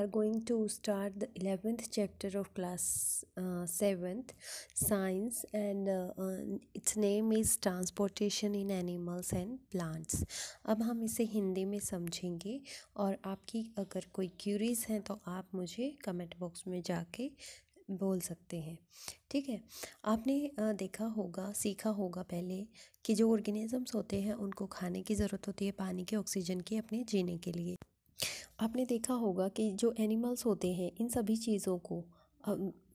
start the 11th chapter of class uh, 7th science and uh, uh, its name is transportation in animals and plants. अब हम इसे हिंदी में समझेंगे और आपकी अगर कोई क्यूरीज हैं तो आप मुझे कमेंट बॉक्स में जाके बोल सकते हैं। ठीक है? आपने देखा होगा सीखा होगा पहले कि जो ऑर्गेनिज़म्स होते हैं उनको खाने की ज़रूरत होती है पानी के ऑक्सीजन की अपने जीने के लिए। आपने देखा होगा कि जो एनिमल्स होते हैं इन सभी चीज़ों को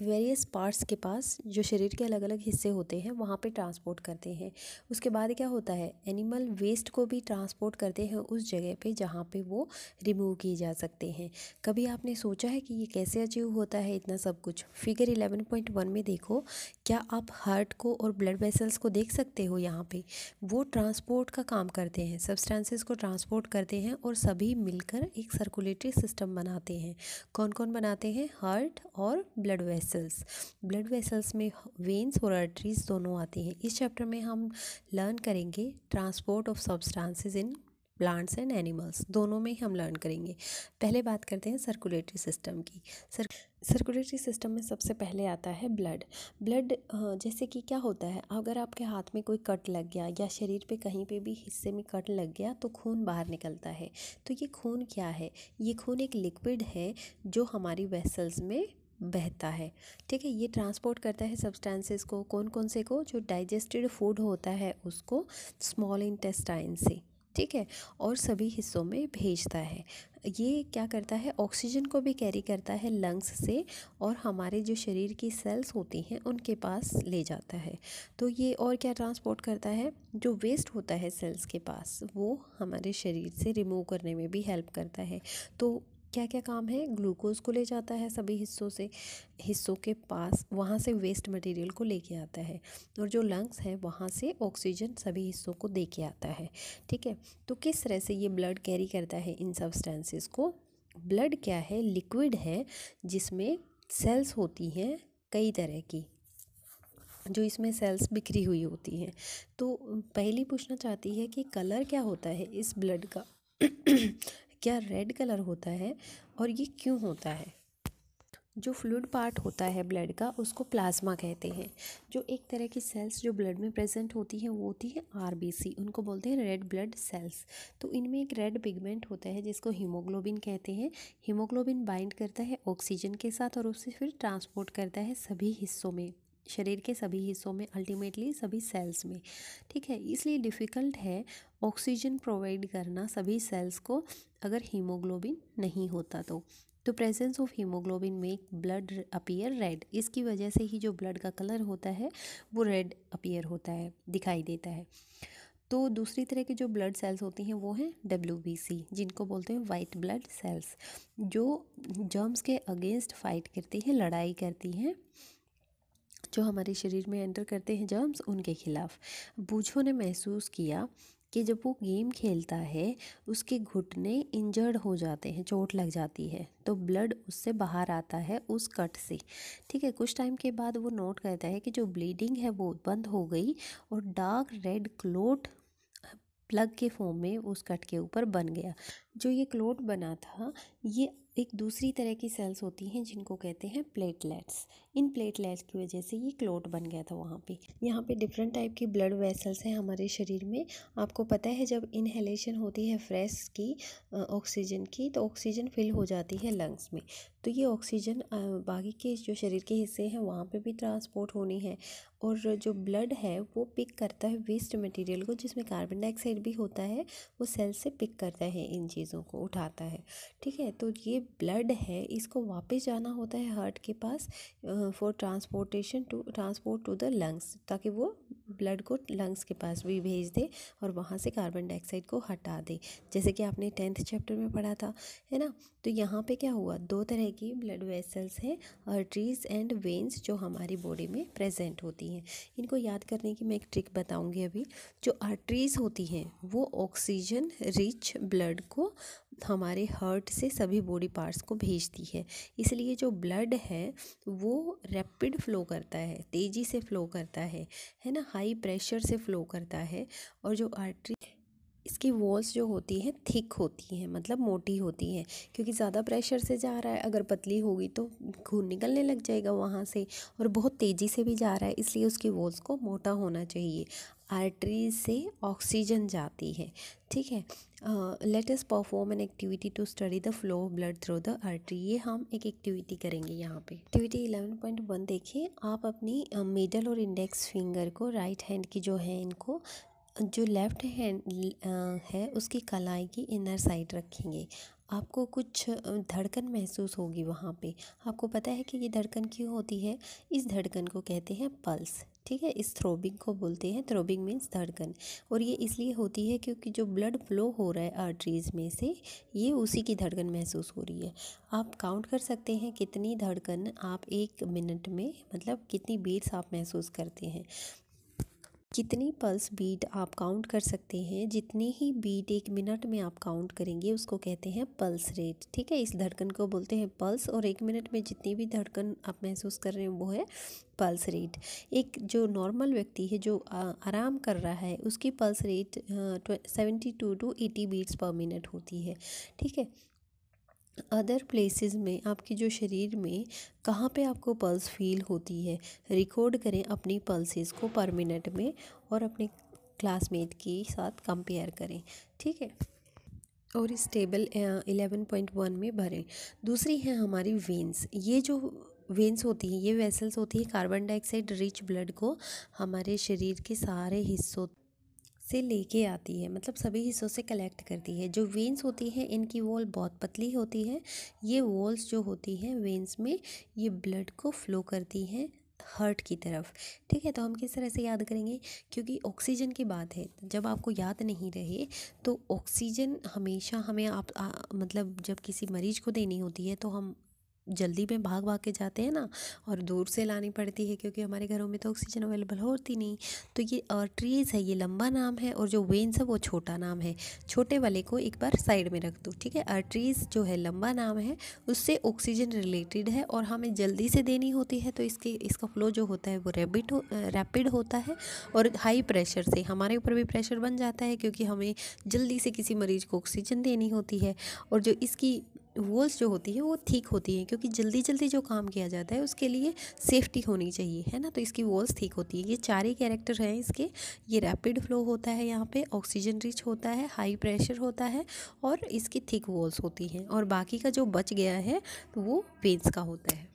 वेरियस पार्ट्स के पास जो शरीर के अलग अलग हिस्से होते हैं, वहाँ पे ट्रांसपोर्ट करते हैं। उसके बाद क्या होता है? एनिमल वेस्ट को भी ट्रांसपोर्ट करते हैं उस जगह पे जहाँ पे वो रिमूव किए जा सकते हैं। कभी आपने सोचा है कि ये कैसे अचीव होता है? इतना सब कुछ? फिगर इलेवन पॉइंट वन में देखो, क्या आप हार्ट को और ब्लड वेसल्स को देख सकते हो यहाँ पर वो ट्रांसपोर्ट का काम करते हैं सब्सटेंसेस को ट्रांसपोर्ट करते हैं और सभी मिलकर एक सर्कुलेटरी सिस्टम बनाते हैं। कौन कौन बनाते हैं? हार्ट और ब्लड वेसल्स ब्लड वेसल्स में वेंस और आर्टरीज दोनों आती हैं। इस चैप्टर में हम लर्न करेंगे transport of substances in plants and animals दोनों में ही हम लर्न करेंगे। पहले बात करते हैं सर्कुलेटरी सिस्टम की। सर सर्कुलेटरी सिस्टम में सबसे पहले आता है ब्लड ब्लड जैसे कि क्या होता है? अगर आपके हाथ में कोई कट लग गया या शरीर पे कहीं पे भी हिस्से में कट लग गया तो खून बाहर निकलता है। तो ये खून क्या है? ये खून एक लिक्विड है जो हमारी वेसल्स में बहता है। ठीक है, ये ट्रांसपोर्ट करता है सब्सटेंसेस को कौन कौन से को? जो डाइजेस्टेड फ़ूड होता है, उसको स्मॉल इंटेस्टाइन से। ठीक है, और सभी हिस्सों में भेजता है। ये क्या करता है? ऑक्सीजन को भी कैरी करता है लंग्स से, और हमारे जो शरीर की सेल्स होती हैं, उनके पास ले जाता है। तो ये और क्या ट्रांसपोर्ट करता है? जो वेस्ट होता है सेल्स के पास, वो हमारे शरीर से रिमूव करने में भी हेल्प करता है। तो क्या क्या काम है? ग्लूकोज़ को ले जाता है सभी हिस्सों से, हिस्सों के पास, वहाँ से वेस्ट मटेरियल को लेके आता है और जो लंग्स हैं, वहाँ से ऑक्सीजन सभी हिस्सों को दे के आता है, ठीक है? तो किस तरह से ये ब्लड कैरी करता है इन सब्सटेंसेस को? ब्लड क्या है? लिक्विड है, जिसमें सेल्स होती हैं कई तरह की, जो इसमें सेल्स बिखरी हुई होती हैं। तो पहली पूछना चाहती है कि कलर क्या होता है इस ब्लड का? क्या रेड कलर होता है और ये क्यों होता है? जो फ्लूड पार्ट होता है ब्लड का, उसको प्लाज्मा कहते हैं। जो एक तरह की सेल्स जो ब्लड में प्रेजेंट होती हैं, वो होती है आरबीसी उनको बोलते हैं रेड ब्लड सेल्स तो इनमें एक रेड पिगमेंट होता है, जिसको हीमोग्लोबिन कहते हैं। हीमोग्लोबिन बाइंड करता है ऑक्सीजन के साथ और उसे फिर ट्रांसपोर्ट करता है सभी हिस्सों में। शरीर के सभी हिस्सों में अल्टीमेटली सभी सेल्स में। ठीक है? इसलिए डिफ़िकल्ट है ऑक्सीजन प्रोवाइड करना सभी सेल्स को अगर हीमोग्लोबिन नहीं होता तो। तो presence of haemoglobin make blood appear red इसकी वजह से ही जो ब्लड का कलर होता है, वो रेड अपीयर होता है, दिखाई देता है। तो दूसरी तरह के जो ब्लड सेल्स होती हैं, वो हैं डब्ल्यूबीसी जिनको बोलते हैं वाइट ब्लड सेल्स जो जर्म्स के अगेंस्ट फाइट करती हैं, लड़ाई करती हैं। जो हमारे शरीर में एंटर करते हैं जर्म्स उनके खिलाफ। बूझो ने महसूस किया कि जब वो गेम खेलता है, उसके घुटने इंजर्ड हो जाते हैं, चोट लग जाती है तो ब्लड उससे बाहर आता है, उस कट से। ठीक है, कुछ टाइम के बाद वो नोट करता है कि जो ब्लीडिंग है वो बंद हो गई और डार्क रेड क्लोट प्लग के फॉर्म में उस कट के ऊपर बन गया। जो ये क्लोट बना था, ये एक दूसरी तरह की सेल्स होती हैं जिनको कहते हैं प्लेटलेट्स इन प्लेटलेट्स की वजह से ये क्लोट बन गया था वहाँ पे। यहाँ पे डिफरेंट टाइप की ब्लड वेसल्स हैं हमारे शरीर में। आपको पता है जब इनहेलेशन होती है फ्रेश की ऑक्सीजन की तो ऑक्सीजन फिल हो जाती है लंग्स में। तो ये ऑक्सीजन बाकी के जो शरीर के हिस्से हैं वहाँ पे भी ट्रांसपोर्ट होनी है। और जो ब्लड है वो पिक करता है वेस्ट मटेरियल को, जिसमें कार्बन डाइऑक्साइड भी होता है, वो सेल से पिक करता है इन चीज़ों को उठाता है। ठीक है तो ये ब्लड है, इसको वापस जाना होता है हार्ट के पास for transportation to transport to the lungs ताकि वो ब्लड को लंग्स के पास भी भेज दे और वहाँ से कार्बन डाइऑक्साइड को हटा दे। जैसे कि आपने टेंथ चैप्टर में पढ़ा था, है ना? तो यहाँ पे क्या हुआ? दो तरह की ब्लड वेसल्स हैं आर्टरीज एंड वेन्स जो हमारी बॉडी में प्रेजेंट होती हैं। इनको याद करने की मैं एक ट्रिक बताऊँगी अभी। जो आर्टरीज होती हैं, वो ऑक्सीजन रिच ब्लड को हमारे हार्ट से सभी बॉडी पार्ट्स को भेजती है। इसलिए जो ब्लड है, वो रैपिड फ़्लो करता है, तेज़ी से फ़्लो करता है है ना? हाई प्रेशर से फ़्लो करता है और जो आर्टरी इसकी वॉल्स जो होती हैं थिक होती हैं मतलब मोटी होती हैं, क्योंकि ज़्यादा प्रेशर से जा रहा है। अगर पतली होगी तो खून निकलने लग जाएगा वहाँ से और बहुत तेज़ी से भी जा रहा है, इसलिए उसकी वॉल्स को मोटा होना चाहिए। आर्टरीज से ऑक्सीजन जाती है ठीक है? Let us perform an activity to study the flow of blood through the artery ये हम एक एक्टिविटी करेंगे यहाँ पे। एक्टिविटी इलेवन पॉइंट वन देखिए आप अपनी मिडल uh, और इंडेक्स फिंगर को राइट right हैंड की जो है इनको जो लेफ़्ट हैंड है उसकी कलाई की इनर साइड रखेंगे। आपको कुछ धड़कन महसूस होगी वहाँ पे। आपको पता है कि ये धड़कन क्यों होती है? इस धड़कन को कहते हैं पल्स ठीक है, इस थ्रोबिंग को बोलते हैं। थ्रोबिंग मीन्स धड़कन। और ये इसलिए होती है क्योंकि जो ब्लड फ्लो हो रहा है आर्टरीज़ में से, ये उसी की धड़कन महसूस हो रही है। आप काउंट कर सकते हैं कितनी धड़कन आप एक मिनट में मतलब कितनी बीट्स आप महसूस करते हैं। कितनी पल्स बीट आप काउंट कर सकते हैं, जितनी ही बीट एक मिनट में आप काउंट करेंगे, उसको कहते हैं पल्स रेट ठीक है? इस धड़कन को बोलते हैं पल्स और एक मिनट में जितनी भी धड़कन आप महसूस कर रहे हैं, वो है पल्स रेट एक जो नॉर्मल व्यक्ति है, जो आराम कर रहा है, उसकी pulse rate seventy two to eighty beats per minute होती है, ठीक है? अदर प्लेसेस में, आपके जो शरीर में, कहाँ पे आपको पल्स फील होती है रिकॉर्ड करें अपनी पल्सेस को पर मिनट में और अपने क्लासमेट के साथ कंपेयर करें, ठीक है? और इस टेबल एलेवन पॉइंट वन में भरें। दूसरी है हमारी वेंस ये जो वेंस होती हैं, ये वेसल्स होती हैं कार्बन डाइऑक्साइड रिच ब्लड को हमारे शरीर के सारे हिस्सों से लेके आती है मतलब सभी हिस्सों से कलेक्ट करती है। जो वेंस होती हैं इनकी वॉल बहुत पतली होती है। ये वॉल्स जो होती हैं वेंस में ये ब्लड को फ्लो करती हैं हर्ट की तरफ़। ठीक है तो हम किस तरह से याद करेंगे? क्योंकि ऑक्सीजन की बात है जब आपको याद नहीं रहे तो ऑक्सीजन हमेशा हमें आप आ, मतलब जब किसी मरीज़ को देनी होती है तो हम जल्दी में भाग भाग के जाते हैं ना, और दूर से लानी पड़ती है क्योंकि हमारे घरों में तो ऑक्सीजन अवेलेबल होती नहीं। तो ये आर्टरीज है, ये लंबा नाम है और जो वेन्स है वो छोटा नाम है। छोटे वाले को एक बार साइड में रख दो, ठीक है? आर्टरीज जो है, लंबा नाम है, उससे ऑक्सीजन रिलेटेड है और हमें जल्दी से देनी होती है तो इसके, इसका फ्लो जो होता है वो रेबिड हो रैपिड होता है और हाई प्रेशर से हमारे ऊपर भी प्रेशर बन जाता है क्योंकि हमें जल्दी से किसी मरीज़ को ऑक्सीजन देनी होती है। और जो इसकी वॉल्स जो होती है, वो ठीक होती हैं, क्योंकि जल्दी जल्दी जो काम किया जाता है, उसके लिए सेफ्टी होनी चाहिए, है ना? तो इसकी वॉल्स ठीक होती है। ये चार ही कैरेक्टर हैं इसके। ये रैपिड फ्लो होता है यहाँ पे ऑक्सीजन रिच होता है हाई प्रेशर होता है और इसकी थिक वॉल्स होती हैं। और बाकी का जो बच गया है तो वो वेंस का होता है।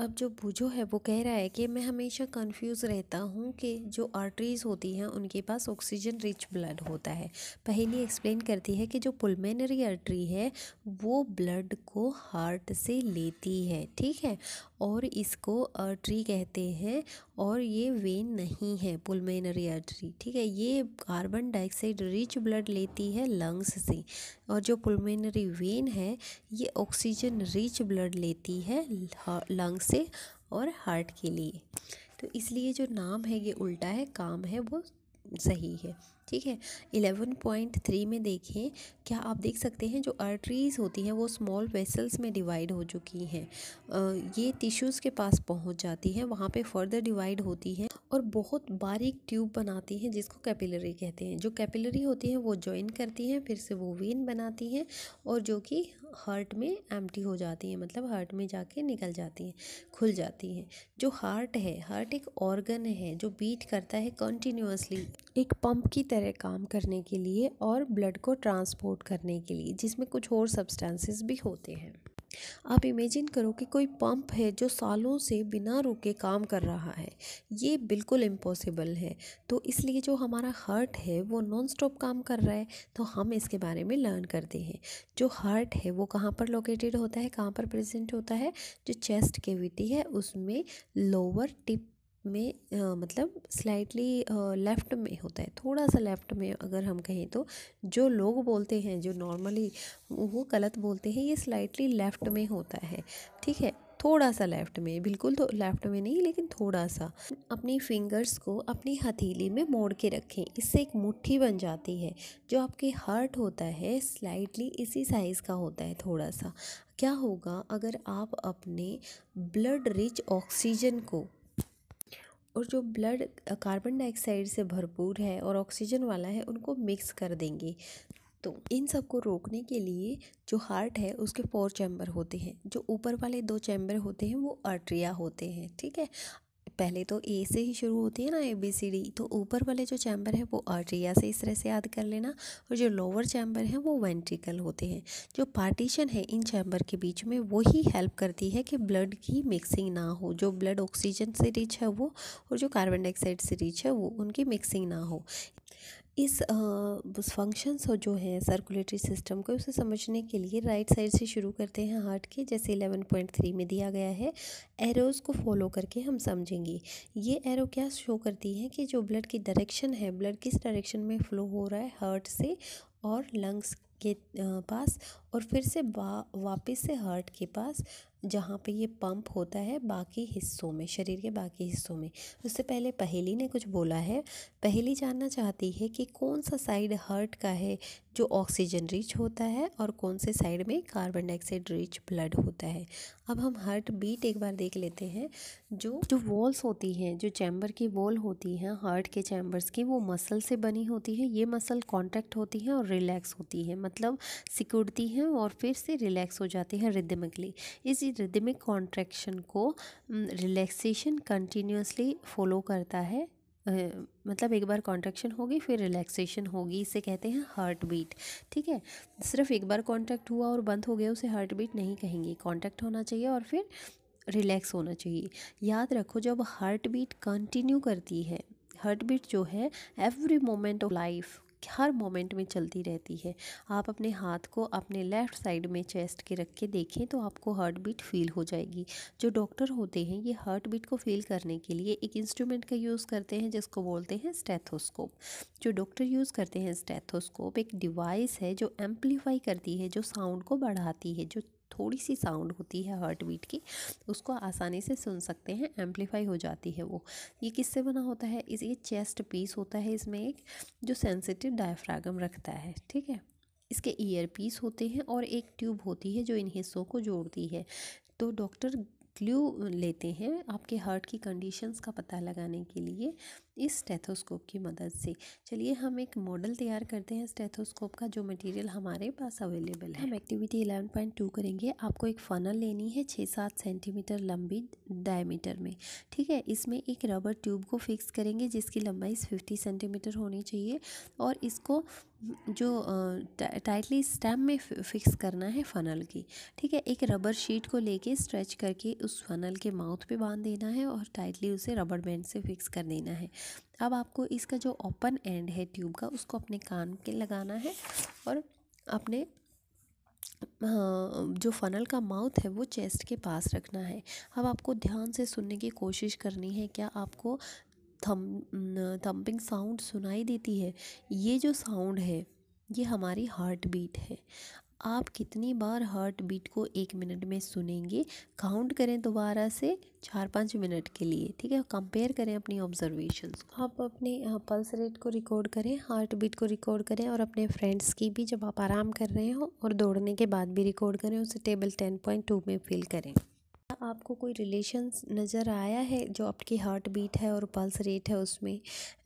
अब जो बुझो है, वो कह रहा है कि मैं हमेशा कंफ्यूज रहता हूँ कि जो आर्टरीज़ होती हैं, उनके पास ऑक्सीजन रिच ब्लड होता है। पहली एक्सप्लेन करती है कि जो पुलमेनरी आर्टरी है, वो ब्लड को हार्ट से लेती है, ठीक है? और इसको आर्टरी कहते हैं और ये वेन नहीं है पुलमेनरी आर्टरी ठीक है? ये कार्बन डाइऑक्साइड रिच ब्लड लेती है लंग्स से और जो पुलमेनरी वेन है, ये ऑक्सीजन रिच ब्लड लेती है लंग्स से और हार्ट के लिए। तो इसलिए जो नाम है, ये उल्टा है, काम है, वो सही है। ठीक है? इलेवन पॉइंट थ्री में देखें क्या आप देख सकते हैं जो आर्टरीज़ होती हैं, वो स्मॉल वेसल्स में डिवाइड हो चुकी हैं। ये टिश्यूज़ के पास पहुँच जाती हैं, वहाँ पे फर्दर डिवाइड होती हैं और बहुत बारीक ट्यूब बनाती हैं, जिसको कैपिलरी कहते हैं। जो कैपिलरी होती हैं, वो ज्वाइन करती हैं, फिर से वो वेन बनाती हैं और जो कि हार्ट में एम्प्टी हो जाती हैं मतलब हार्ट में जाके निकल जाती हैं, खुल जाती हैं। जो हार्ट है हार्ट एक ऑर्गन है, जो बीट करता है कंटिन्यूसली एक पंप की तरह काम करने के लिए और ब्लड को ट्रांसपोर्ट करने के लिए, जिसमें कुछ और सब्सटेंसेस भी होते हैं। आप इमेजिन करो कि कोई पंप है जो सालों से बिना रुके काम कर रहा है। ये बिल्कुल इम्पॉसिबल है। तो इसलिए जो हमारा हार्ट है, वो नॉन स्टॉप काम कर रहा है तो हम इसके बारे में लर्न करते हैं। जो हार्ट है, वो कहाँ पर लोकेटेड होता है, कहाँ पर प्रेजेंट होता है? जो चेस्ट केविटी है, उसमें लोअर टिप में मतलब स्लाइटली लेफ़्ट में होता है। थोड़ा सा लेफ़्ट में अगर हम कहें तो जो लोग बोलते हैं, जो नॉर्मली वो गलत बोलते हैं, ये स्लाइटली लेफ़्ट में होता है। ठीक है? थोड़ा सा लेफ़्ट में, बिल्कुल तो लेफ़्ट में नहीं, लेकिन थोड़ा सा अपनी फिंगर्स को अपनी हथेली में मोड़ के रखें। इससे एक मुट्ठी बन जाती है, जो आपके हार्ट होता है स्लाइटली इसी साइज़ का होता है थोड़ा सा क्या होगा, अगर आप अपने ब्लड रिच ऑक्सीजन को और जो ब्लड कार्बन डाइऑक्साइड से भरपूर है और ऑक्सीजन वाला है, उनको मिक्स कर देंगे। तो इन सबको रोकने के लिए जो हार्ट है, उसके फोर चैम्बर होते हैं। जो ऊपर वाले दो चैम्बर होते हैं, वो आर्ट्रिया होते हैं, ठीक है? पहले तो ए से ही शुरू होती है ना ए बी सी डी तो ऊपर वाले जो चैम्बर है वो आर्ट्रिया से इस तरह से याद कर लेना, और जो लोअर चैम्बर है वो वेंट्रिकल होते हैं। जो पार्टीशन है इन चैम्बर के बीच में, वो ही हेल्प करती है कि ब्लड की मिक्सिंग ना हो, जो ब्लड ऑक्सीजन से रिच है वो, और जो कार्बन डाइऑक्साइड से रिच है वो, उनकी मिक्सिंग ना हो। इस फ़ंक्शंस जो हैं सर्कुलेटरी सिस्टम को उसे समझने के लिए राइट साइड से शुरू करते हैं हार्ट के, जैसे 11.3 में दिया गया है। एरोज़ को फॉलो करके हम समझेंगे। ये एरो क्या शो करती है कि जो ब्लड की डायरेक्शन है ब्लड किस डायरेक्शन में फ़्लो हो रहा है हार्ट से और लंग्स के पास और फिर से वापस से हार्ट के पास। जहाँ पे ये पंप होता है बाकी हिस्सों में, शरीर के बाकी हिस्सों में। उससे पहले पहेली ने कुछ बोला है। पहेली जानना चाहती है कि कौन सा साइड हार्ट का है जो ऑक्सीजन रिच होता है और कौन से साइड में कार्बन डाइऑक्साइड रिच ब्लड होता है। अब हम हार्ट बीट एक बार देख लेते हैं। जो जो वॉल्स होती हैं, जो चैम्बर की वॉल होती हैं, हार्ट के चैम्बर्स की, वो मसल से बनी होती है। ये मसल कॉन्ट्रैक्ट होती हैं और रिलैक्स होती है। मतलब सिकुड़ती हैं और फिर से रिलैक्स हो जाती हैं रिदमिकली। इस रिदमिक कॉन्ट्रैक्शन को रिलैक्सेशन कंटिन्यूसली फॉलो करता है। मतलब एक बार कॉन्ट्रैक्शन होगी, फिर रिलैक्सेशन होगी, इसे कहते हैं हार्ट बीट ठीक है? सिर्फ़ एक बार कॉन्ट्रैक्ट हुआ और बंद हो गया, उसे हार्ट बीट नहीं कहेंगे। कॉन्ट्रैक्ट होना चाहिए और फिर रिलैक्स होना चाहिए। याद रखो, जब हार्ट बीट कंटिन्यू करती है हार्ट बीट जो है एवरी मोमेंट ऑफ़ लाइफ हर मोमेंट में चलती रहती है। आप अपने हाथ को अपने लेफ़्ट साइड में चेस्ट के रख के देखें तो आपको हार्ट बीट फील हो जाएगी। जो डॉक्टर होते हैं, ये हार्ट बीट को फील करने के लिए एक इंस्ट्रूमेंट का यूज़ करते हैं, जिसको बोलते हैं स्टेथोस्कोप जो डॉक्टर यूज़ करते हैं स्टेथोस्कोप एक डिवाइस है जो एम्पलीफाई करती है, जो साउंड को बढ़ाती है, जो थोड़ी सी साउंड होती है हार्ट बीट की, उसको आसानी से सुन सकते हैं, एम्पलीफाई हो जाती है वो। ये किससे बना होता है? इस, ये चेस्ट पीस होता है, इसमें एक जो सेंसिटिव डायफ्रागम रखता है, ठीक है? इसके ईयर पीस होते हैं और एक ट्यूब होती है जो इन हिस्सों को जोड़ती है। तो डॉक्टर ग्लू लेते हैं आपके हार्ट की कंडीशंस का पता लगाने के लिए इस स्टेथोस्कोप की मदद से। चलिए हम एक मॉडल तैयार करते हैं स्टेथोस्कोप का, जो मटेरियल हमारे पास अवेलेबल है। हम एक्टिविटी 11.2 करेंगे। आपको एक फ़नल लेनी है छः सात सेंटीमीटर लंबी डायमीटर में। ठीक है? इसमें एक रबर ट्यूब को फिक्स करेंगे, जिसकी लंबाई फिफ्टी सेंटीमीटर होनी चाहिए। और इसको जो टाइटली स्टेम में फिक्स करना है फ़नल की। ठीक है? एक रबर शीट को लेके स्ट्रेच करके उस फ़नल के माउथ पे बाँध देना है और टाइटली उसे रबर बैंड से फिक्स कर देना है। अब आपको इसका जो ओपन एंड है ट्यूब का, उसको अपने कान के लगाना है और अपने जो फ़नल का माउथ है वो चेस्ट के पास रखना है। अब आपको ध्यान से सुनने की कोशिश करनी है, क्या आपको थम थम्पिंग साउंड सुनाई देती है? ये जो साउंड है, ये हमारी हार्ट बीट है। आप कितनी बार हार्ट बीट को एक मिनट में सुनेंगे? काउंट करें दोबारा से चार पाँच मिनट के लिए, ठीक है? कंपेयर करें अपनी ऑब्जर्वेशंस आप अपने पल्स रेट को रिकॉर्ड करें हार्ट बीट को रिकॉर्ड करें और अपने फ्रेंड्स की भी जब आप आराम कर रहे हो और दौड़ने के बाद भी रिकॉर्ड करें, उसे टेबल टेन पॉइंट टू में फिल करें। आपको कोई रिलेशंस नज़र आया है जो आपकी हार्ट बीट है और पल्स रेट है उसमें?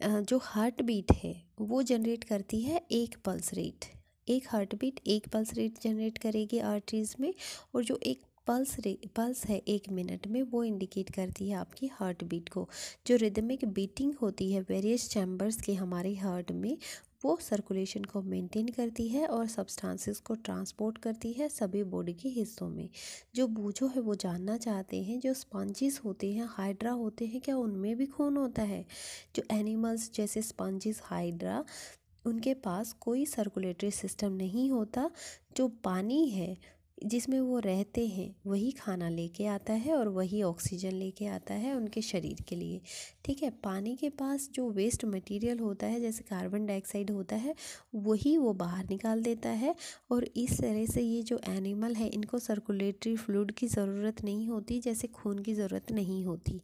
जो हार्ट बीट है, वो जनरेट करती है एक पल्स रेट एक हार्ट बीट एक पल्स रेट जनरेट करेगी आर्टरीज़ में और जो एक पल्स रे पल्स है एक मिनट में, वो इंडिकेट करती है आपकी हार्ट बीट को। जो रिदमिक बीटिंग होती है वेरियस चैम्बर्स के हमारे हार्ट में, वो सर्कुलेशन को मेंटेन करती है और सब्सटेंसेस को ट्रांसपोर्ट करती है सभी बॉडी के हिस्सों में। जो बूझो है, वो जानना चाहते हैं, जो स्पंजिस होते हैं हाइड्रा होते हैं, क्या उनमें भी खून होता है? जो एनिमल्स जैसे स्पंजिस हाइड्रा उनके पास कोई सर्कुलेटरी सिस्टम नहीं होता, जो पानी है, जिसमें वो रहते हैं, वही खाना लेके आता है और वही ऑक्सीजन लेके आता है उनके शरीर के लिए। ठीक है, पानी के पास जो वेस्ट मटेरियल होता है, जैसे कार्बन डाइऑक्साइड होता है, वही वो बाहर निकाल देता है और इस तरह से ये जो एनिमल है, इनको सर्कुलेटरी फ्लूड की ज़रूरत नहीं होती, जैसे खून की ज़रूरत नहीं होती।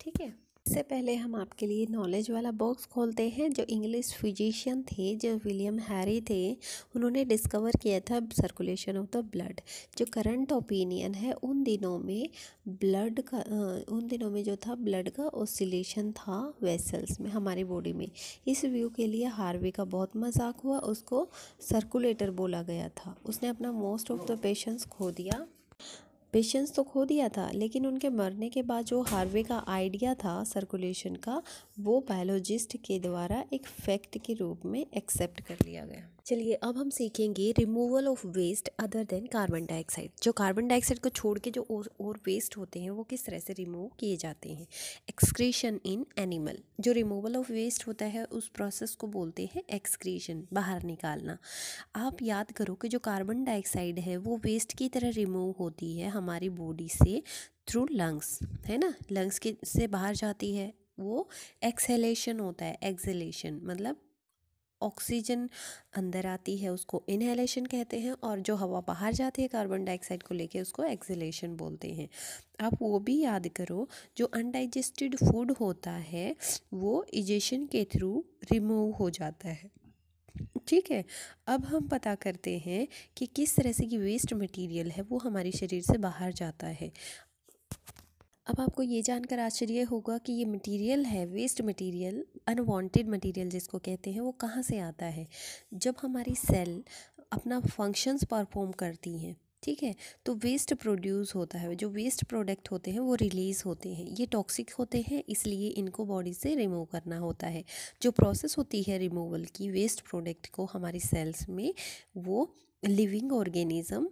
ठीक है? इससे पहले हम आपके लिए नॉलेज वाला बॉक्स खोलते हैं, जो इंग्लिश फिजिशियन थे, जो विलियम हैरी थे, उन्होंने डिस्कवर किया था सर्कुलेशन ऑफ़ द ब्लड जो करंट ओपिनियन है, उन दिनों में ब्लड का उन दिनों में जो था ब्लड का ओसिलेशन था वेसल्स में, हमारी बॉडी में. इस व्यू के लिए हार्वे का बहुत मज़ाक हुआ, उसको सर्कुलेटर बोला गया था. उसने अपना मोस्ट ऑफ़ द पेशेंट्स खो दिया. पेशेंस तो खो दिया था, लेकिन उनके मरने के बाद जो हार्वे का आइडिया था सर्कुलेशन का, वो बायोलॉजिस्ट के द्वारा एक फैक्ट के रूप में एक्सेप्ट कर लिया गया। चलिए अब हम सीखेंगे removal of waste other than carbon dioxide जो कार्बन डाइऑक्साइड को छोड़ के जो और, और वेस्ट होते हैं वो किस तरह से रिमूव किए जाते हैं? एक्सक्रीशन इन एनिमल जो रिमूवल ऑफ़ वेस्ट होता है उस प्रोसेस को बोलते हैं एक्सक्रीशन बाहर निकालना. आप याद करो कि जो कार्बन डाइऑक्साइड है वो वेस्ट की तरह रिमूव होती है हमारी बॉडी से थ्रू लंग्स है ना? लंग्स के से बाहर जाती है वो एक्सहेलेशन होता है एक्सलेशन मतलब ऑक्सीजन अंदर आती है, उसको इनहेलेशन कहते हैं और जो हवा बाहर जाती है कार्बन डाइऑक्साइड को लेके उसको एक्सलेशन बोलते हैं। आप वो भी याद करो, जो अनडाइजेस्टेड फ़ूड होता है, वो इजेशन के थ्रू रिमूव हो जाता है। ठीक है? अब हम पता करते हैं कि किस तरह से की वेस्ट मटेरियल है, वो हमारे शरीर से बाहर जाता है। अब आपको ये जानकर आश्चर्य होगा कि ये मटेरियल है वेस्ट मटेरियल अनवांटेड मटेरियल जिसको कहते हैं, वो कहाँ से आता है? जब हमारी सेल अपना फ़ंक्शंस परफॉर्म करती हैं, ठीक है? तो वेस्ट प्रोड्यूस होता है, जो वेस्ट प्रोडक्ट होते हैं, वो रिलीज़ होते हैं। ये टॉक्सिक होते हैं, इसलिए इनको बॉडी से रिमूव करना होता है। जो प्रोसेस होती है रिमूवल की वेस्ट प्रोडक्ट को हमारी सेल्स में, वो लिविंग ऑर्गेनिज़म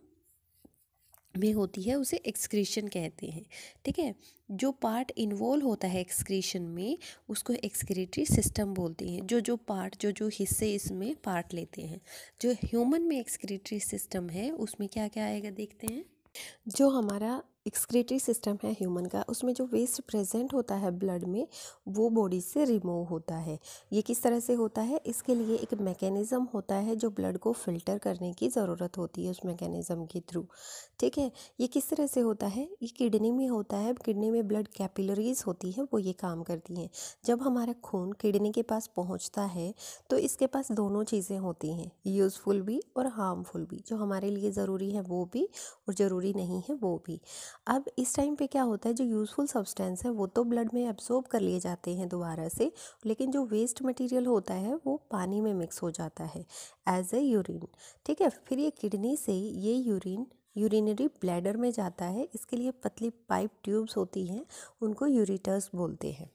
में होती है, उसे एक्सक्रीशन कहते हैं। ठीक है? जो पार्ट इन्वॉल्व होता है एक्सक्रीशन में, उसको एक्सक्रीटरी सिस्टम बोलते हैं। जो जो पार्ट जो जो हिस्से इसमें पार्ट लेते हैं। जो ह्यूमन में एक्सक्रीटरी सिस्टम है, उसमें क्या क्या आएगा देखते हैं? जो हमारा एक्सक्रेटरी सिस्टम है ह्यूमन का, उसमें जो वेस्ट प्रेजेंट होता है ब्लड में, वो बॉडी से रिमूव होता है। ये किस तरह से होता है? इसके लिए एक मैकेनिज़्म होता है जो ब्लड को फ़िल्टर करने की ज़रूरत होती है उस मैकेनिज़्म के थ्रू ठीक है? ये किस तरह से होता है? ये किडनी में होता है। किडनी में ब्लड कैपिलरीज होती है, वो ये काम करती हैं। जब हमारा खून किडनी के पास पहुँचता है तो इसके पास दोनों चीज़ें होती हैं यूज़फुल भी और हार्मफुल भी। जो हमारे लिए ज़रूरी है, वो भी और ज़रूरी नहीं है, वो भी। अब इस टाइम पे क्या होता है, जो यूज़फुल सब्सटेंस है, वो तो ब्लड में एब्जॉर्ब कर लिए जाते हैं दोबारा से, लेकिन जो वेस्ट मटेरियल होता है, वो पानी में मिक्स हो जाता है, एज ए यूरिन। ठीक है, फिर ये किडनी से ये यूरिन, यूरिनरी ब्लैडर में जाता है, इसके लिए पतली पाइप ट्यूब्स होती हैं, उनको यूरिटर्स बोलते हैं।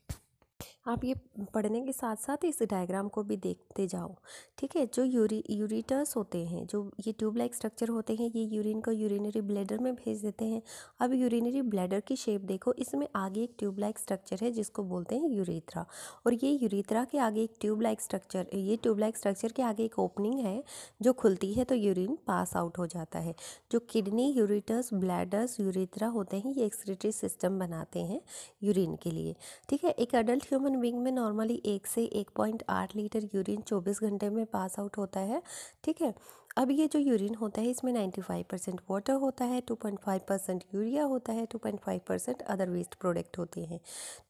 आप ये पढ़ने के साथ साथ इस डायग्राम को भी देखते जाओ। ठीक है, जो यूरी यूरिटर्स होते हैं, जो ये ट्यूब लाइक स्ट्रक्चर होते हैं, ये यूरिन को यूरिनरी ब्लैडर में भेज देते हैं। अब यूरिनरी ब्लैडर की शेप देखो, इसमें आगे एक ट्यूब लाइक स्ट्रक्चर है, जिसको बोलते हैं यूरिथ्रा और ये यूरिथ्रा के आगे एक ट्यूब लाइक स्ट्रक्चर ये ट्यूब लाइक स्ट्रक्चर के आगे एक ओपनिंग है, जो खुलती है तो यूरिन पास आउट हो जाता है। जो किडनी यूरिटर्स ब्लैडर्स यूरिथ्रा होते हैं, ये एक्सक्रीटरी सिस्टम बनाते हैं यूरिन के लिए। ठीक है, एक अडल्ट ह्यूमन विंग में नॉर्मली एक से एक पॉइंट आठ लीटर यूरिन चौबीस घंटे में पास आउट होता है, ठीक है? अब ये जो यूरिन होता है, इसमें 95 परसेंट वाटर होता है 2.5 परसेंट यूरिया होता है 2.5 परसेंट अदर वेस्ट प्रोडक्ट होते हैं।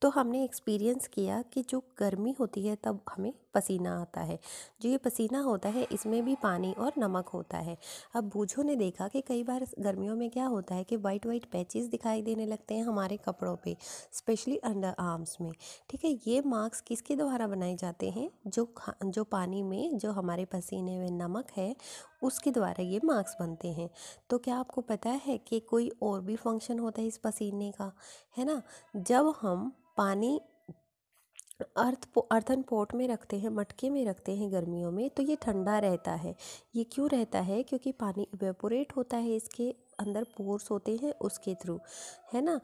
तो हमने एक्सपीरियंस किया कि जो गर्मी होती है, तब हमें पसीना आता है। जो ये पसीना होता है, इसमें भी पानी और नमक होता है। अब बूझों ने देखा कि कई बार गर्मियों में क्या होता है कि वाइट वाइट पैचेस दिखाई देने लगते हैं हमारे कपड़ों पे स्पेशली अंडर आर्म्स में। ठीक है, ये मार्क्स किसके द्वारा बनाए जाते हैं? जो जो पानी में, जो हमारे पसीने में नमक है उसके द्वारा ये मार्क्स बनते हैं। तो क्या आपको पता है कि कोई और भी फ़ंक्शन होता है इस पसीने का? है ना? जब हम पानी अर्थ अर्थन पोट में रखते हैं, मटके में रखते हैं गर्मियों में तो ये ठंडा रहता है। ये क्यों रहता है? क्योंकि पानी इवेपोरेट होता है इसके अंदर पोर्स होते हैं उसके थ्रू है ना?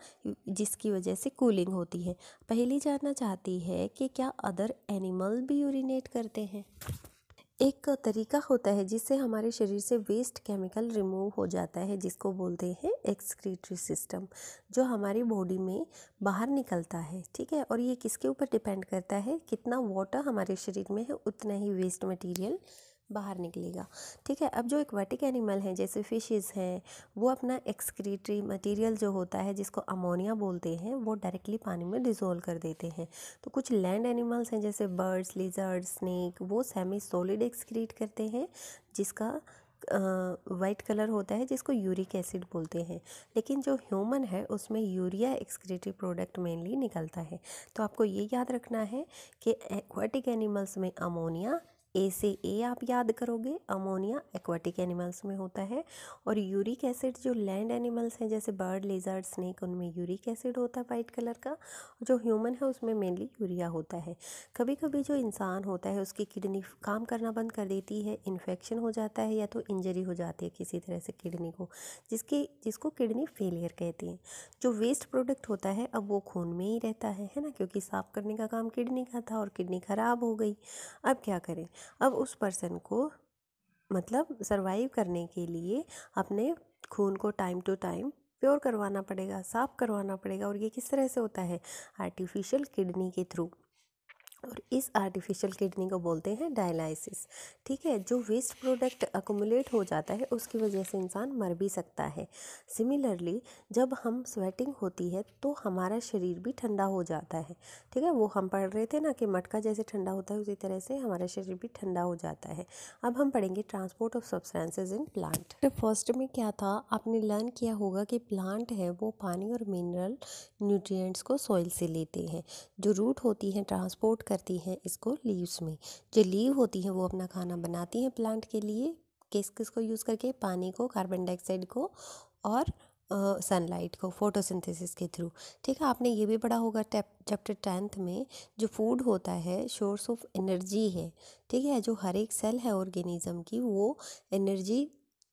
जिसकी वजह से कूलिंग होती है। पहली जानना चाहती है कि क्या अदर एनिमल भी यूरिनेट करते हैं? एक तरीका होता है जिससे हमारे शरीर से वेस्ट केमिकल रिमूव हो जाता है, जिसको बोलते हैं एक्सक्रीटरी सिस्टम जो हमारी बॉडी में बाहर निकलता है, ठीक है? और ये किसके ऊपर डिपेंड करता है? कितना वाटर हमारे शरीर में है, उतना ही वेस्ट मटेरियल बाहर निकलेगा। ठीक है, अब जो एक्वाटिक एनिमल हैं, जैसे फिशेस हैं, वो अपना एक्सक्रीटरी मटेरियल जो होता है, जिसको अमोनिया बोलते हैं, वो डायरेक्टली पानी में डिज़ोल्व कर देते हैं। तो कुछ लैंड एनिमल्स हैं, जैसे बर्ड्स लिजर्ड स्नेक वो सेमी सॉलिड एक्सक्रीट करते हैं, जिसका वाइट कलर होता है, जिसको यूरिक एसिड बोलते हैं। लेकिन जो ह्यूमन है, उसमें यूरिया एक्सक्रीटिव प्रोडक्ट मेनली निकलता है। तो आपको ये याद रखना है कि एक्वाटिक एनिमल्स में अमोनिया ए से ए आप याद करोगे, अमोनिया एक्वाटिक एनिमल्स में होता है और यूरिक एसिड जो लैंड एनिमल्स हैं, जैसे बर्ड, लेजर्ड, स्नेक, उनमें यूरिक एसिड होता है वाइट कलर का, जो ह्यूमन है उसमें मेनली यूरिया होता है। कभी कभी जो इंसान होता है, उसकी किडनी काम करना बंद कर देती है, इन्फेक्शन हो जाता है या तो इंजरी हो जाती है किसी तरह से किडनी को, जिसकी, जिसको किडनी फेलियर कहती हैं। जो वेस्ट प्रोडक्ट होता है, अब वो खून में ही रहता है है ना? क्योंकि साफ़ करने का काम किडनी का था और किडनी ख़राब हो गई। अब क्या करें? अब उस पर्सन को मतलब सरवाइव करने के लिए अपने खून को टाइम टू टाइम प्योर करवाना पड़ेगा, साफ़ करवाना पड़ेगा और ये किस तरह से होता है? आर्टिफिशियल किडनी के थ्रू और इस आर्टिफिशियल किडनी को बोलते हैं डायलाइसिस ठीक है, जो वेस्ट प्रोडक्ट अकोमुलेट हो जाता है, उसकी वजह से इंसान मर भी सकता है। सिमिलरली जब हम स्वेटिंग होती है तो हमारा शरीर भी ठंडा हो जाता है। ठीक है, वो हम पढ़ रहे थे ना कि मटका जैसे ठंडा होता है, उसी तरह से हमारा शरीर भी ठंडा हो जाता है। अब हम पढ़ेंगे transport of substances in plant first में क्या था? आपने लर्न किया होगा कि प्लांट है, वो पानी और मिनरल न्यूट्रिएंट्स को सॉइल से लेते हैं। जो रूट होती हैं ट्रांसपोर्ट करती हैं इसको लीव्स में। जो लीव होती हैं वो अपना खाना बनाती हैं प्लांट के लिए किस किस को यूज़ करके? पानी को कार्बन डाइऑक्साइड को और सनलाइट uh, को फोटोसिंथेसिस के थ्रू ठीक है आपने ये भी पढ़ा होगा चैप्टर टेंथ में जो फ़ूड होता है सोर्स ऑफ़ एनर्जी है। ठीक है जो हर एक सेल है ऑर्गेनिज्म की वो एनर्जी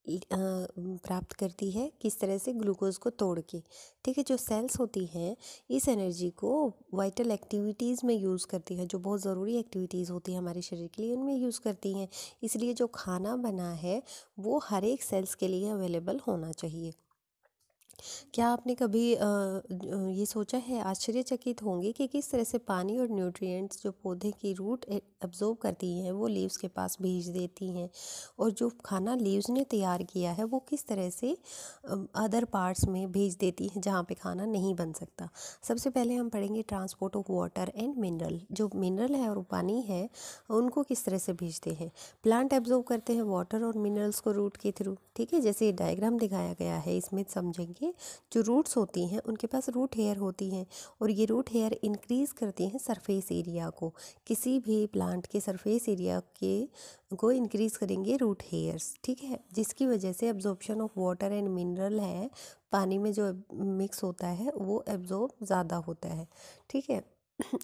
प्राप्त करती है किस तरह से ग्लूकोज़ को तोड़ के। ठीक है, जो सेल्स होती हैं, इस एनर्जी को वाइटल एक्टिविटीज़ में यूज़ करती है, जो बहुत ज़रूरी एक्टिविटीज़ होती है हमारे शरीर के लिए, उनमें यूज़ करती हैं। इसलिए जो खाना बना है, वो हर एक सेल्स के लिए अवेलेबल होना चाहिए। क्या आपने कभी ये सोचा है, आश्चर्यचकित होंगे कि किस तरह से पानी और न्यूट्रिएंट्स जो पौधे की रूट एब्जॉर्ब करती हैं, वो लीव्स के पास भेज देती हैं? और जो खाना लीव्स ने तैयार किया है, वो किस तरह से अदर पार्ट्स में भेज देती हैं, जहाँ पे खाना नहीं बन सकता? सबसे पहले हम पढ़ेंगे transport of water and mineral. जो मिनरल है और पानी है, उनको किस तरह से भेजते हैं? प्लांट एब्जॉर्ब करते हैं वाटर और मिनरल्स को रूट के थ्रू। ठीक है, जैसे डायग्राम दिखाया गया है, इसमें समझेंगे जो रूट्स होती हैं, उनके पास रूट हेयर होती हैं और ये रूट हेयर इंक्रीज़ करती हैं सरफेस एरिया को। किसी भी प्लांट के सरफेस एरिया के, को इंक्रीज़ करेंगे रूट हेयर्स ठीक है? जिसकी वजह से absorption of water and mineral है, पानी में जो मिक्स होता है, वो एब्जॉर्ब ज़्यादा होता है, ठीक है?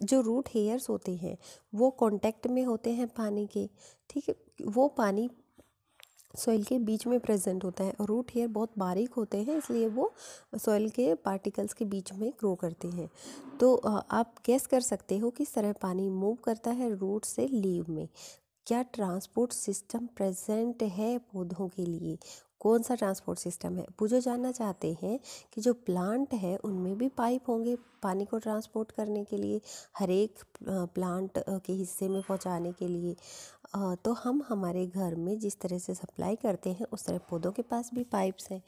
जो रूट हेयर्स होते हैं, वो कांटेक्ट में होते हैं पानी के, ठीक है? वो पानी सॉइल के बीच में प्रेजेंट होता है। और रूट हेयर बहुत बारीक होते हैं, इसलिए वो सॉइल के पार्टिकल्स के बीच में ग्रो करते हैं। तो आप गैस कर सकते हो किस तरह पानी मूव करता है रूट से लीव में। क्या ट्रांसपोर्ट सिस्टम प्रेजेंट है पौधों के लिए? कौन सा ट्रांसपोर्ट सिस्टम है? वो जो जानना चाहते हैं कि जो प्लांट है, उनमें भी पाइप होंगे पानी को ट्रांसपोर्ट करने के लिए, हर एक प्लांट के हिस्से में पहुँचाने के लिए। तो हम हमारे घर में जिस तरह से सप्लाई करते हैं, उस तरह पौधों के पास भी पाइप्स हैं।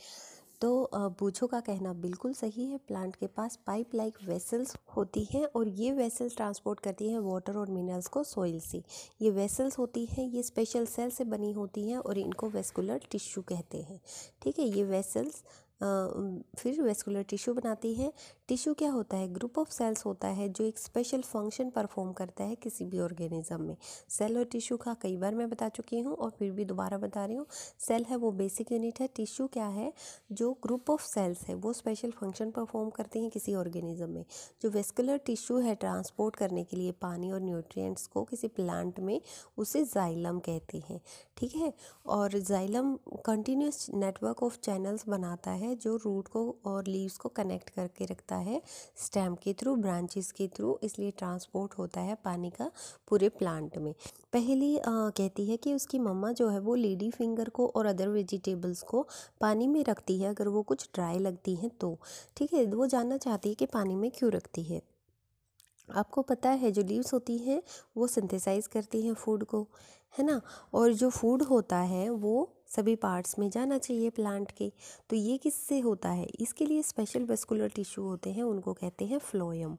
तो बूझो का कहना बिल्कुल सही है। प्लांट के पास पाइप लाइक वेसल्स होती हैं और ये वेसल्स ट्रांसपोर्ट करती हैं वाटर और मिनरल्स को सोइल से। ये वेसल्स होती हैं, ये स्पेशल सेल से बनी होती हैं और इनको वेस्कुलर टिश्यू कहते हैं। ठीक है, ये वेसल्स फिर वेस्कुलर टिश्यू बनाती है। टिश्यू क्या होता है? ग्रुप ऑफ़ सेल्स होता है जो एक स्पेशल फ़ंक्शन परफॉर्म करता है किसी भी ऑर्गेनिज्म में। सेल और टिश्यू का कई बार मैं बता चुकी हूँ और फिर भी दोबारा बता रही हूँ। सेल है वो बेसिक यूनिट है। टिश्यू क्या है? जो ग्रुप ऑफ़ सेल्स है, वो स्पेशल फ़ंक्शन परफॉर्म करते हैं किसी ऑर्गेनिज्म में। जो वेस्कुलर टिश्यू है ट्रांसपोर्ट करने के लिए पानी और न्यूट्रिएंट्स को किसी प्लांट में, उसे जाइलम कहते हैं। ठीक है? और xylem continuous network of channels बनाता है जो रूट को और लीव्स को कनेक्ट करके रखता है स्टेम के थ्रू ब्रांचेस के थ्रू इसलिए ट्रांसपोर्ट होता है पानी का पूरे प्लांट में। पहली आ, कहती है कि उसकी मम्मा जो है वो लेडी फिंगर को और अदर वेजिटेबल्स को पानी में रखती है अगर वो कुछ ड्राई लगती हैं तो। ठीक है वो जानना चाहती है कि पानी में क्यों रखती है। आपको पता है जो लीव्स होती हैं वो सिंथेसाइज करती हैं फ़ूड को है ना? और जो फ़ूड होता है वो सभी पार्ट्स में जाना चाहिए प्लांट के। तो ये किससे होता है? इसके लिए स्पेशल वेस्कुलर टिश्यू होते हैं, उनको कहते हैं फ्लोयम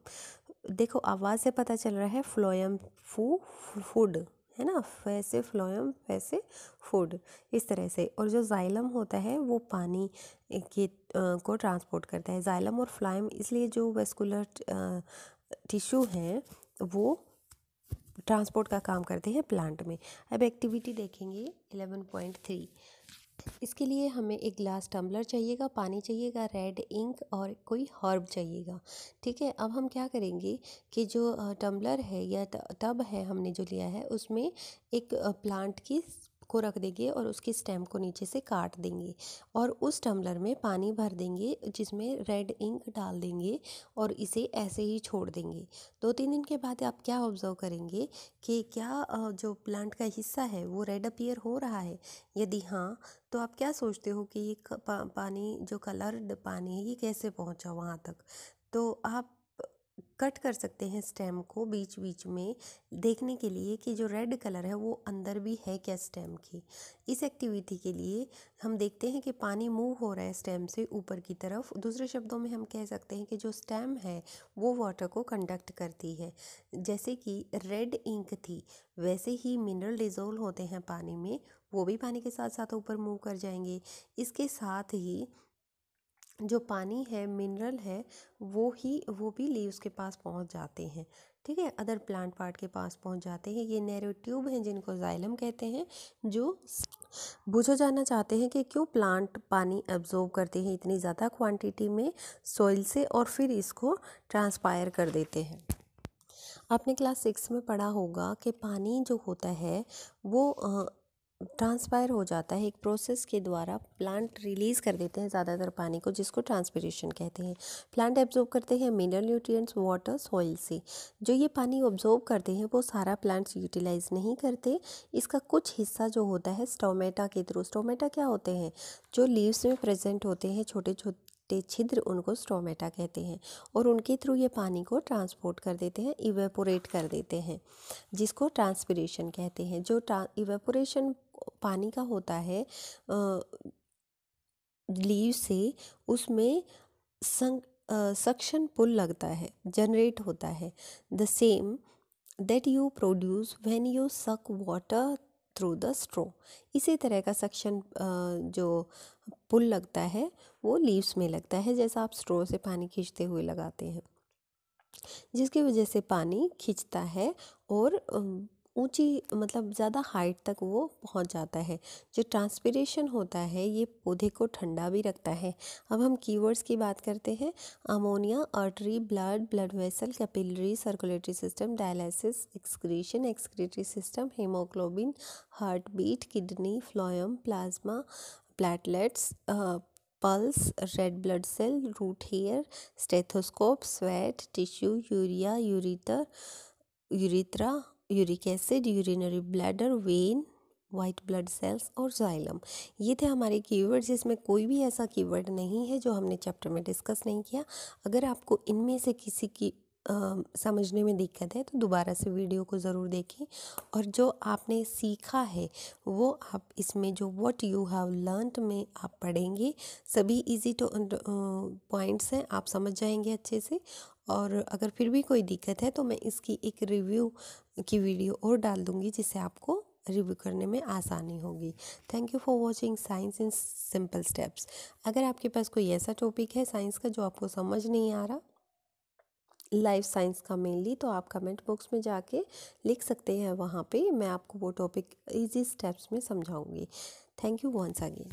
देखो, आवाज़ से पता चल रहा है फ्लोयम फू फ़ूड है ना? वैसे फ्लोयम वैसे फ़ूड इस तरह से। और जो जाइलम होता है, वो पानी के को ट्रांसपोर्ट करता है। जाइलम और फ्लाइम इसलिए जो वेस्कुलर टिश्यू हैं, वो ट्रांसपोर्ट का काम करते हैं प्लांट में। अब एक्टिविटी देखेंगे 11.3 इसके लिए हमें एक ग्लास टम्बलर चाहिएगा, पानी चाहिएगा रेड इंक और कोई हर्ब चाहिएगा। ठीक है, अब हम क्या करेंगे कि जो टम्बलर है या टब है हमने जो लिया है, उसमें एक प्लांट की को रख देंगे और उसकी स्टेम को नीचे से काट देंगे और उस टम्बलर में पानी भर देंगे जिसमें रेड इंक डाल देंगे और इसे ऐसे ही छोड़ देंगे। दो तीन दिन के बाद आप क्या ऑब्ज़र्व करेंगे कि क्या जो प्लांट का हिस्सा है वो रेड अपीयर हो रहा है? यदि हाँ तो आप क्या सोचते हो कि ये पा, पानी जो कलर्ड पानी है ये कैसे पहुँचा वहाँ तक? तो आप कट कर सकते हैं स्टेम को बीच बीच में देखने के लिए कि जो रेड कलर है वो अंदर भी है क्या स्टेम की। इस एक्टिविटी के लिए हम देखते हैं कि पानी मूव हो रहा है स्टेम से ऊपर की तरफ़। दूसरे शब्दों में हम कह सकते हैं कि जो स्टेम है वो वाटर को कंडक्ट करती है। जैसे कि रेड इंक थी, वैसे ही मिनरल डिजोल्व होते हैं पानी में, वो भी पानी के साथ साथ ऊपर मूव कर जाएँगे। इसके साथ ही जो पानी है, मिनरल है, वो ही, वो भी लीव्स के पास पहुँच जाते हैं। ठीक है? अदर प्लांट पार्ट के पास पहुँच जाते हैं। ये नैरो ट्यूब हैं जिनको जाइलम कहते हैं, जो बुझो जानना चाहते हैं कि क्यों प्लांट पानी एब्जॉर्ब करते हैं इतनी ज़्यादा क्वांटिटी में सॉइल से और फिर इसको ट्रांसपायर कर देते हैं। आपने क्लास सिक्स में पढ़ा होगा कि पानी जो होता है, वो ट्रांसपायर हो जाता है, एक प्रोसेस के द्वारा प्लांट रिलीज़ कर देते हैं ज़्यादातर पानी को, जिसको ट्रांसपिरेशन कहते हैं। प्लांट एब्जॉर्ब करते हैं मिनरल न्यूट्रिएंट्स, वाटर, सॉइल से। जो ये पानी ऑब्जॉर्व करते हैं, वो सारा प्लांट्स यूटिलाइज नहीं करते। इसका कुछ हिस्सा जो होता है, स्टोमेटा के थ्रू। स्टोमेटा क्या होते हैं? जो लीव्स में प्रेजेंट होते हैं छोटे छोटे छिद्र, उनको स्टोमेटा कहते हैं। और उनके थ्रू ये पानी को ट्रांसपोर्ट कर देते हैं, इवेपोरेट कर देते हैं, जिसको ट्रांसपिरेशन कहते हैं। जो इवेपोरेशन पानी का होता है लीव से उसमें संग सक्शन पुल लगता है जनरेट होता है। The same that you produce when you suck water through the straw इसी तरह का सक्शन जो पुल लगता है, वो लीव्स में लगता है, जैसा आप स्ट्रो से पानी खींचते हुए लगाते हैं। जिसकी वजह से पानी खींचता है और ऊँची मतलब ज़्यादा हाइट तक वो पहुँच जाता है। जो ट्रांसपिरेशन होता है, ये पौधे को ठंडा भी रखता है। अब हम कीवर्ड्स की बात करते हैं। Ammonia artery blood blood vessel capillary circulatory system dialysis excretion excretory system haemoglobin heart beat kidney phloem plasma platelets pulse red blood cell root hair stethoscope sweat tissue urea ureter urethra uric acid urinary bladder vein white blood cells और xylem ये थे हमारे keywords इसमें कोई भी ऐसा keyword नहीं है जो हमने चैप्टर में डिस्कस नहीं किया। अगर आपको इनमें से किसी की आ, समझने में दिक्कत है तो दोबारा से वीडियो को ज़रूर देखें। और जो आपने सीखा है वो आप इसमें जो व्हाट यू हैव लर्नड में आप पढ़ेंगे सभी इजी टू पॉइंट्स हैं आप समझ जाएँगे अच्छे से। और अगर फिर भी कोई दिक्कत है तो मैं इसकी एक रिव्यू की वीडियो और डाल दूँगी, जिससे आपको रिव्यू करने में आसानी होगी। Thank you for watching science in simple steps अगर आपके पास कोई ऐसा टॉपिक है साइंस का जो आपको समझ नहीं आ रहा लाइफ साइंस का मेनली तो आप कमेंट बॉक्स में जाके लिख सकते हैं। वहाँ पे मैं आपको वो टॉपिक इजी स्टेप्स में समझाऊँगी। Thank you once again